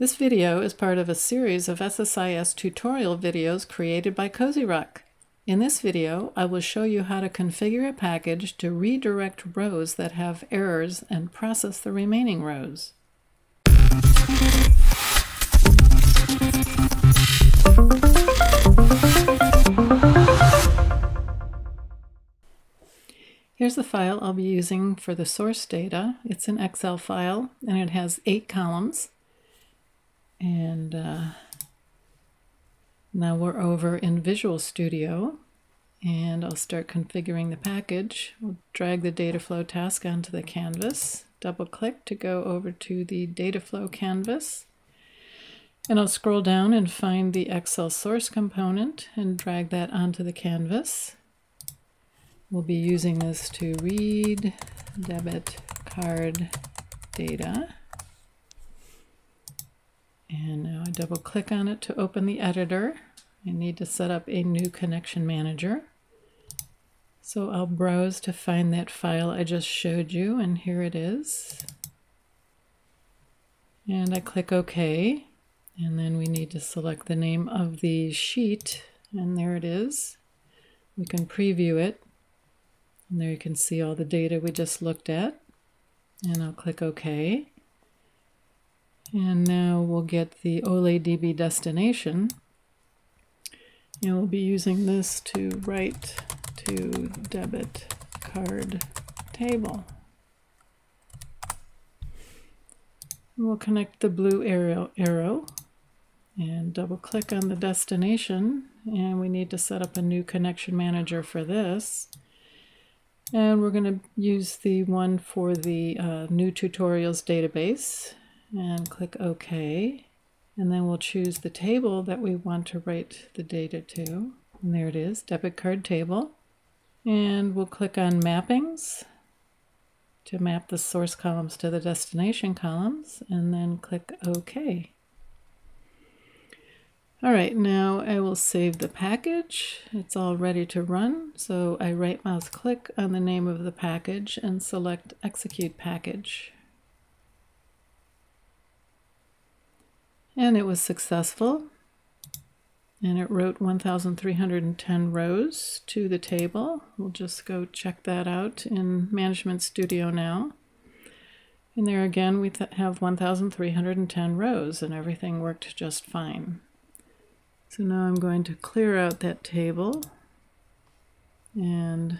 This video is part of a series of SSIS tutorial videos created by COZYROC. In this video, I will show you how to configure a package to redirect rows that have errors and process the remaining rows. Here's the file I'll be using for the source data. It's an Excel file and it has eight columns. And uh, now we're over in Visual Studio and I'll start configuring the package. We'll drag the Dataflow task onto the canvas, double click to go over to the Dataflow canvas. And I'll scroll down and find the Excel source component and drag that onto the canvas. We'll be using this to read debit card data. And now I double click on it to open the editor. I need to set up a new connection manager. So I'll browse to find that file I just showed you, and here it is. And I click OK, and then we need to select the name of the sheet, and there it is. We can preview it, and there you can see all the data we just looked at. And I'll click OK. And now we'll get the OLEDB destination. And we'll be using this to write to debit card table. We'll connect the blue arrow, arrow and double click on the destination and we need to set up a new connection manager for this. And we're going to use the one for the uh, new tutorials database and click OK. And then we'll choose the table that we want to write the data to. And there it is, debit card table. And we'll click on mappings to map the source columns to the destination columns and then click OK. All right, now I will save the package. It's all ready to run. So I right mouse click on the name of the package and select execute package. And it was successful. And it wrote 1,310 rows to the table. We'll just go check that out in Management Studio now. And there again, we have 1,310 rows and everything worked just fine. So now I'm going to clear out that table and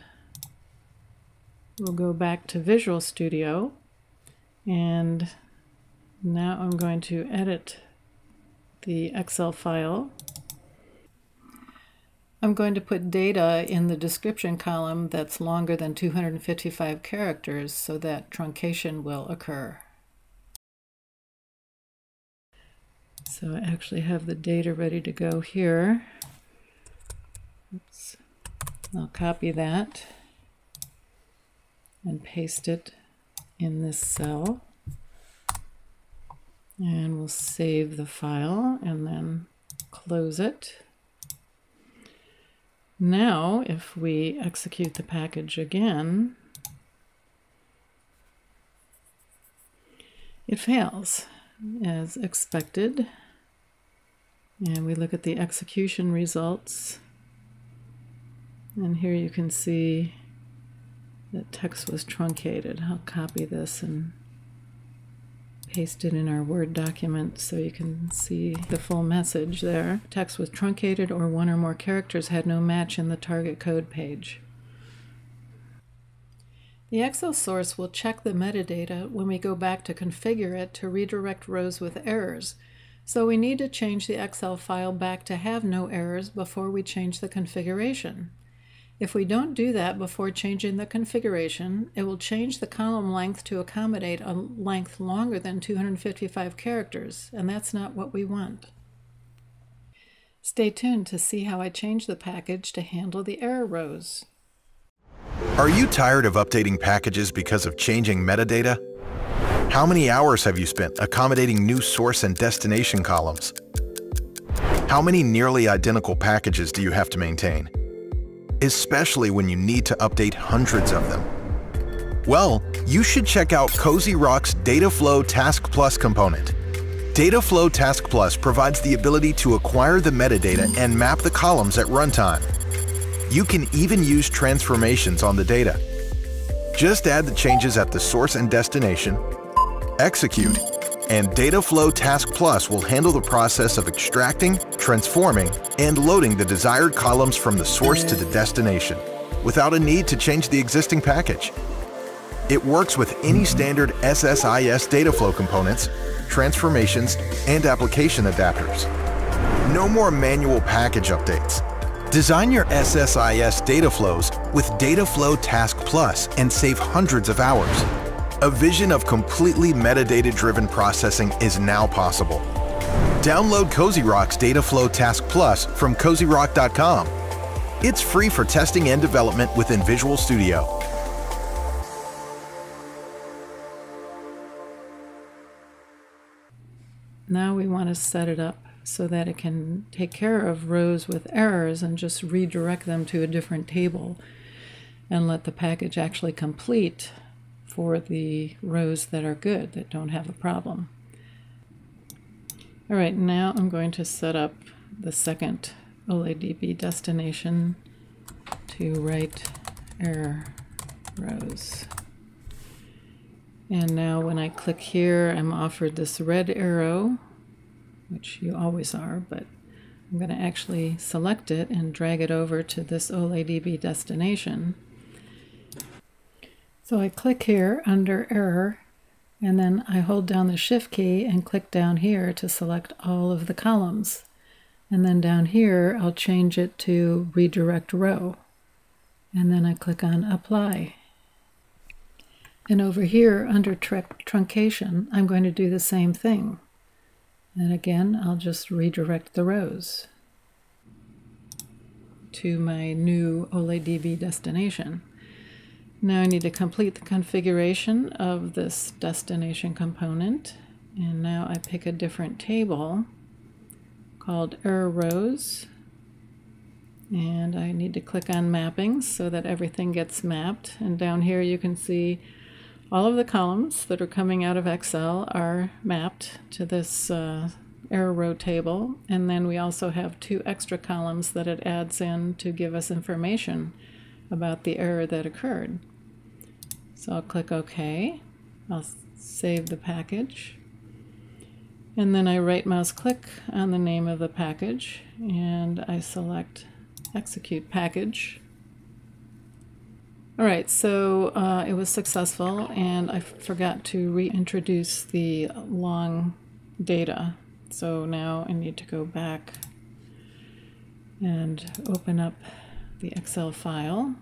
we'll go back to Visual Studio and now I'm going to edit the Excel file. I'm going to put data in the description column that's longer than 255 characters so that truncation will occur. So I actually have the data ready to go here. Oops. I'll copy that and paste it in this cell. And we'll save the file and then close it. Now, if we execute the package again, it fails as expected. And we look at the execution results. And here you can see that text was truncated. I'll copy this and paste it in our Word document so you can see the full message there. Text was truncated or one or more characters had no match in the target code page. The Excel source will check the metadata when we go back to configure it to redirect rows with errors. So we need to change the Excel file back to have no errors before we change the configuration. If we don't do that before changing the configuration, it will change the column length to accommodate a length longer than 255 characters, and that's not what we want. Stay tuned to see how I change the package to handle the error rows. Are you tired of updating packages because of changing metadata? How many hours have you spent accommodating new source and destination columns? How many nearly identical packages do you have to maintain? Especially when you need to update hundreds of them. Well, you should check out COZYROC's Dataflow Task Plus component. Dataflow Task Plus provides the ability to acquire the metadata and map the columns at runtime. You can even use transformations on the data. Just add the changes at the source and destination, execute, and Dataflow Task Plus will handle the process of extracting, transforming, and loading the desired columns from the source to the destination without a need to change the existing package. It works with any standard SSIS Dataflow components, transformations, and application adapters. No more manual package updates. Design your SSIS data flows with Dataflow Task Plus and save hundreds of hours. A vision of completely metadata-driven processing is now possible. Download COZYROC's Dataflow Task Plus from COZYROC.com. It's free for testing and development within Visual Studio. Now we want to set it up so that it can take care of rows with errors and just redirect them to a different table and let the package actually complete for the rows that are good, that don't have a problem. All right, now I'm going to set up the second OLEDB destination to write error rows. And now when I click here, I'm offered this red arrow, which you always are, but I'm going to actually select it and drag it over to this OLEDB destination. So I click here under error, and then I hold down the shift key and click down here to select all of the columns. And then down here, I'll change it to redirect row. And then I click on apply. And over here under tr truncation, I'm going to do the same thing. And again, I'll just redirect the rows to my new OLEDB destination. Now I need to complete the configuration of this destination component. And now I pick a different table called error rows. And I need to click on mappings so that everything gets mapped. And down here you can see all of the columns that are coming out of Excel are mapped to this uh, error row table. And then we also have two extra columns that it adds in to give us information about the error that occurred. So I'll click OK. I'll save the package. And then I right mouse click on the name of the package and I select execute package all right, so uh, it was successful, and I forgot to reintroduce the long data. So now I need to go back and open up the Excel file.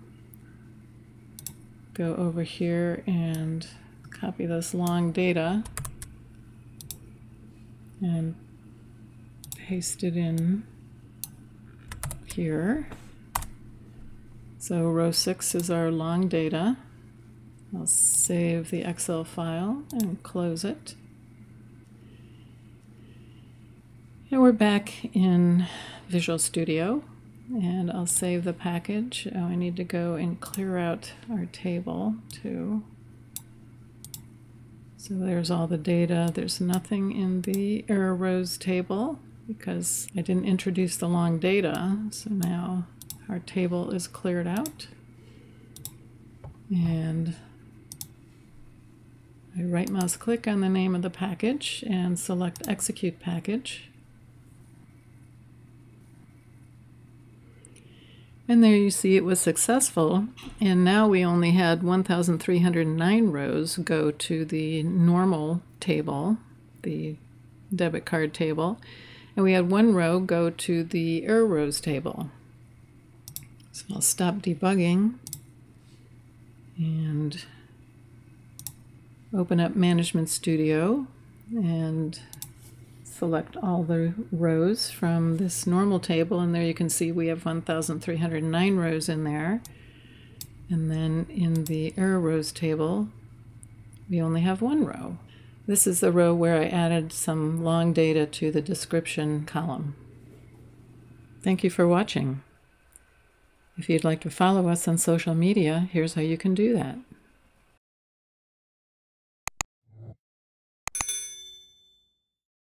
Go over here and copy this long data and paste it in here. So row 6 is our long data. I'll save the Excel file and close it. And we're back in Visual Studio and I'll save the package. Oh, I need to go and clear out our table too. So there's all the data. There's nothing in the error rows table because I didn't introduce the long data. So now our table is cleared out. And I right mouse click on the name of the package and select execute package. And there you see it was successful. And now we only had 1,309 rows go to the normal table, the debit card table. And we had one row go to the error rows table. So I'll stop debugging and open up Management Studio and select all the rows from this normal table and there you can see we have 1,309 rows in there and then in the error rows table we only have one row. This is the row where I added some long data to the description column. Thank you for watching. If you'd like to follow us on social media, here's how you can do that.